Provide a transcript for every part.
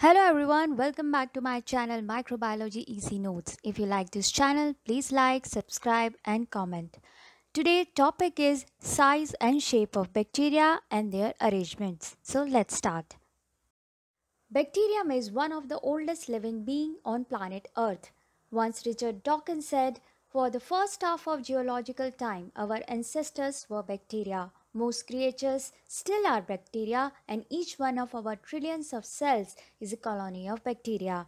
Hello everyone, welcome back to my channel Microbiology Easy Notes. If you like this channel, please like, subscribe and comment. Today topic is size and shape of bacteria and their arrangements. So let's start. Bacterium is one of the oldest living being on planet Earth. Once Richard Dawkins said, for the first half of geological time, our ancestors were bacteria. Most creatures still are bacteria and each one of our trillions of cells is a colony of bacteria.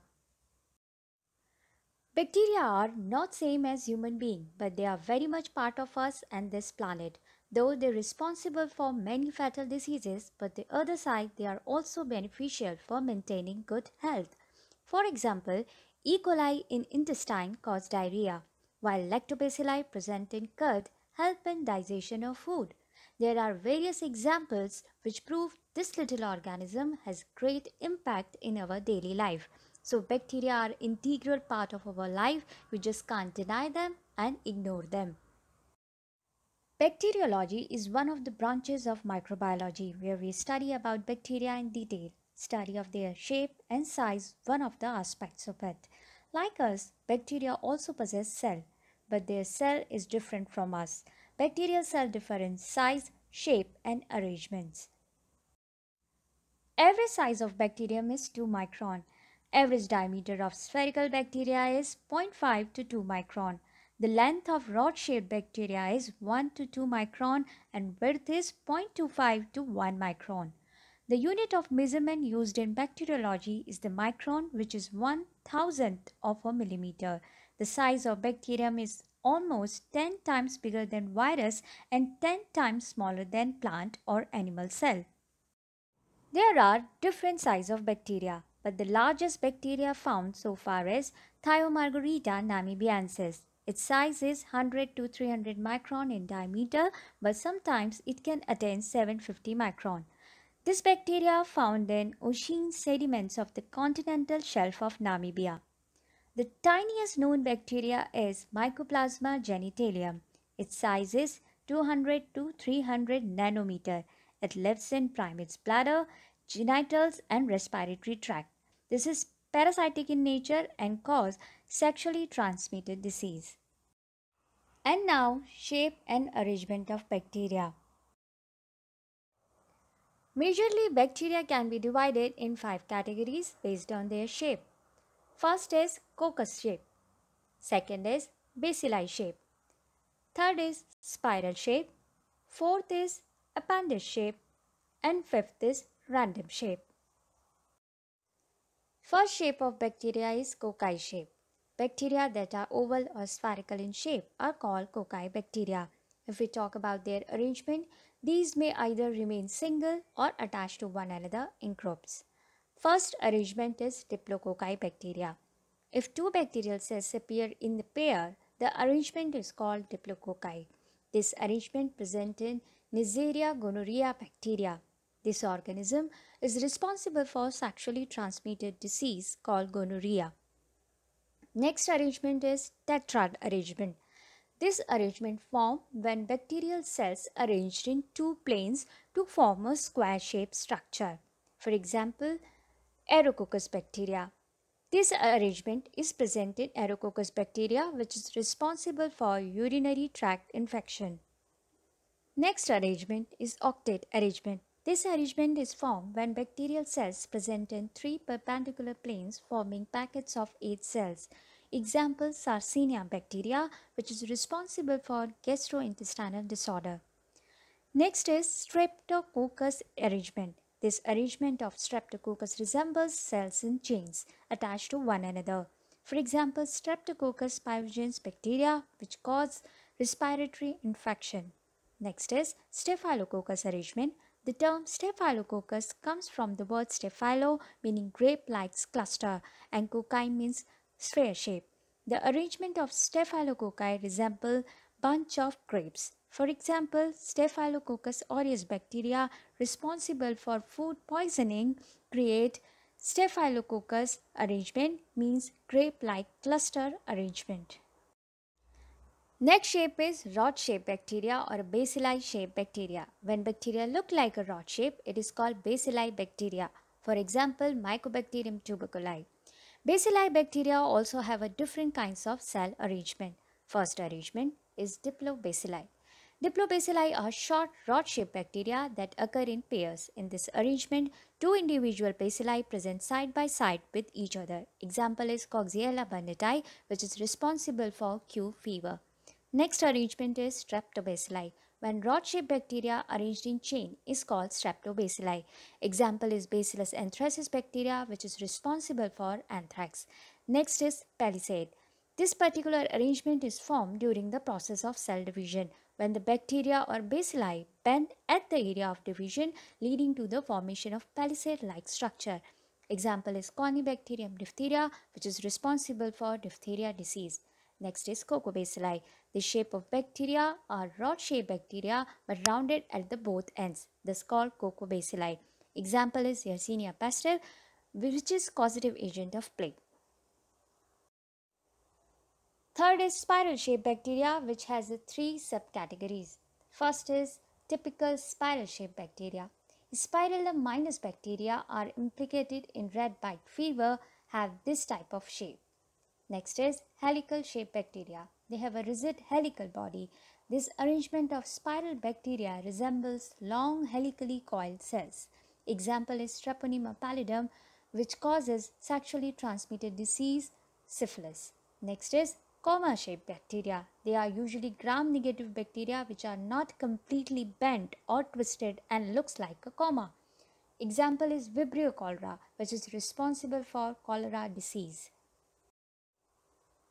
Bacteria are not same as human being but they are very much part of us and this planet. Though they're responsible for many fatal diseases but the other side they are also beneficial for maintaining good health. For example, E. coli in intestine cause diarrhea while lactobacilli present in curd help in digestion of food. There are various examples which prove this little organism has great impact in our daily life. So bacteria are integral part of our life. We just can't deny them and ignore them. Bacteriology is one of the branches of microbiology where we study about bacteria in detail. Study of their shape and size one of the aspects of it. Like us, bacteria also possess cell, but their cell is different from us. Bacterial cell differ in size, shape and arrangements. Every size of bacterium is 2 micron. Average diameter of spherical bacteria is 0.5 to 2 micron. The length of rod-shaped bacteria is 1 to 2 micron and width is 0.25 to 1 micron. The unit of measurement used in bacteriology is the micron which is one thousandth of a millimeter. The size of bacterium is almost 10 times bigger than virus and 10 times smaller than plant or animal cell. There are different sizes of bacteria, but the largest bacteria found so far is Thiomargarita namibiensis. Its size is 100 to 300 micron in diameter, but sometimes it can attain 750 micron. This bacteria found in ocean sediments of the continental shelf of Namibia. The tiniest known bacteria is Mycoplasma genitalium. Its size is 200 to 300 nanometer. It lives in primates' bladder, genitals and respiratory tract. This is parasitic in nature and cause sexually transmitted disease. And now, shape and arrangement of bacteria. Majorly, bacteria can be divided in five categories based on their shape. First is coccus shape. Second is bacilli shape. Third is spiral shape. Fourth is appendage shape. And fifth is random shape. First shape of bacteria is cocci shape. Bacteria that are oval or spherical in shape are called cocci bacteria. If we talk about their arrangement, these may either remain single or attached to one another in groups. First arrangement is diplococci bacteria. If two bacterial cells appear in the pair, the arrangement is called diplococci. This arrangement present in Neisseria gonorrhea bacteria. This organism is responsible for sexually transmitted disease called gonorrhea. Next arrangement is tetrad arrangement. This arrangement form when bacterial cells arranged in two planes to form a square-shaped structure. For example, Aerococcus bacteria. This arrangement is present in Aerococcus bacteria which is responsible for urinary tract infection. Next arrangement is octet arrangement. This arrangement is formed when bacterial cells present in three perpendicular planes forming packets of eight cells. Example Sarcina bacteria which is responsible for gastrointestinal disorder. Next is Streptococcus arrangement. This arrangement of streptococcus resembles cells in chains attached to one another. For example, Streptococcus pyogenes bacteria which cause respiratory infection. Next is Staphylococcus arrangement. The term Staphylococcus comes from the word Staphylo meaning grape-like cluster and cocci means sphere shape. The arrangement of Staphylococci resemble bunch of grapes. For example, Staphylococcus aureus bacteria responsible for food poisoning create Staphylococcus arrangement means grape-like cluster arrangement. Next shape is rod-shaped bacteria or bacilli-shaped bacteria. When bacteria look like a rod shape, it is called bacilli bacteria. For example, Mycobacterium tuberculosis. Bacilli bacteria also have a different kinds of cell arrangement. First arrangement is Diplobacilli. Diplobacilli are short rod-shaped bacteria that occur in pairs. In this arrangement, two individual bacilli present side by side with each other. Example is Coxiella burnetii, which is responsible for Q fever. Next arrangement is Streptobacilli. When rod-shaped bacteria arranged in chain is called Streptobacilli. Example is Bacillus anthracis bacteria, which is responsible for anthrax. Next is Palisade. This particular arrangement is formed during the process of cell division when the bacteria or bacilli bend at the area of division leading to the formation of palisade-like structure. Example is Corynebacterium diphtheria which is responsible for diphtheria disease. Next is Coccobacilli. The shape of bacteria are rod-shaped bacteria but rounded at the both ends, thus called Coccobacilli. Example is Yersinia pestis which is causative agent of plague. Third is spiral shaped bacteria which has three subcategories. First is typical spiral shaped bacteria. Spirillum minus bacteria are implicated in rat bite fever have this type of shape. Next is helical shaped bacteria. They have a rigid helical body. This arrangement of spiral bacteria resembles long helically coiled cells. Example is Treponema pallidum which causes sexually transmitted disease syphilis. Next is Comma shaped bacteria. They are usually gram negative bacteria which are not completely bent or twisted and looks like a comma. Example is Vibrio cholera which is responsible for cholera disease.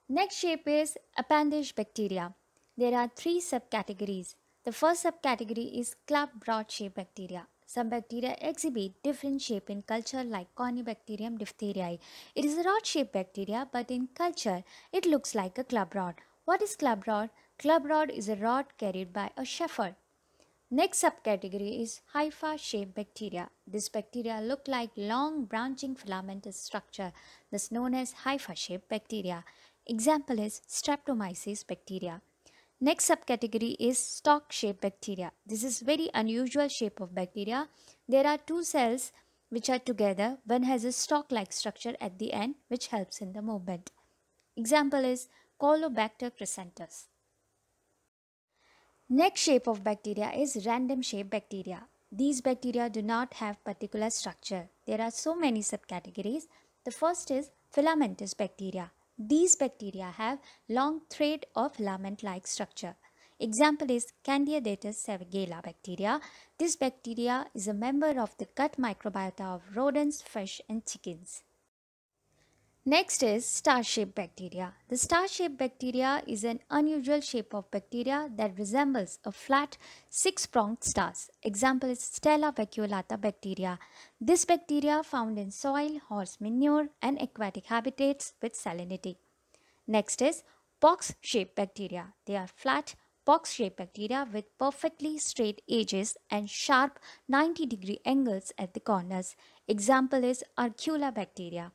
Next shape is appendage bacteria. There are three subcategories. The first subcategory is club rod shaped bacteria. Some bacteria exhibit different shape in culture like Corynebacterium diphtheriae. It is a rod-shaped bacteria but in culture it looks like a club rod. What is club rod? Club rod is a rod carried by a shepherd. Next subcategory is hypha-shaped bacteria. This bacteria look like long branching filamentous structure thus known as hypha-shaped bacteria. Example is Streptomyces bacteria. Next subcategory is stalk-shaped bacteria. This is very unusual shape of bacteria. There are two cells which are together. One has a stalk-like structure at the end which helps in the movement. Example is Caulobacter crescentus. Next shape of bacteria is random shaped bacteria. These bacteria do not have particular structure. There are so many subcategories. The first is filamentous bacteria. These bacteria have long thread or filament-like structure. Example is Candidatus Savagella bacteria. This bacteria is a member of the gut microbiota of rodents, fish and chickens. Next is star-shaped bacteria. The star-shaped bacteria is an unusual shape of bacteria that resembles a flat six-pronged stars. Example is Stella vacuolata bacteria. This bacteria found in soil, horse manure and aquatic habitats with salinity. Next is box-shaped bacteria. They are flat box-shaped bacteria with perfectly straight edges and sharp 90 degree angles at the corners. Example is Arcula bacteria.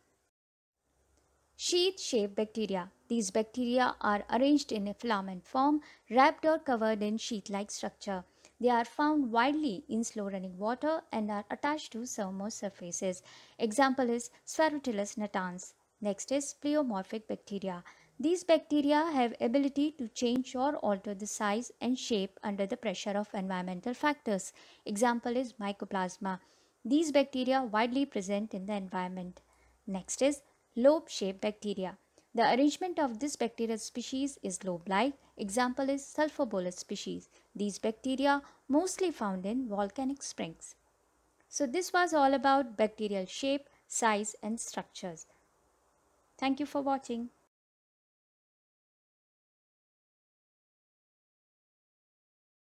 Sheath-shaped bacteria. These bacteria are arranged in a filament form, wrapped or covered in sheath-like structure. They are found widely in slow-running water and are attached to seromorph surfaces. Example is Sphaerotilus natans. Next is pleomorphic bacteria. These bacteria have ability to change or alter the size and shape under the pressure of environmental factors. Example is Mycoplasma. These bacteria widely present in the environment. Next is lobe-shaped bacteria. The arrangement of this bacterial species is lobe-like. Example is Sulfolobus species. These bacteria mostly found in volcanic springs. So this was all about bacterial shape, size and structures. Thank you for watching.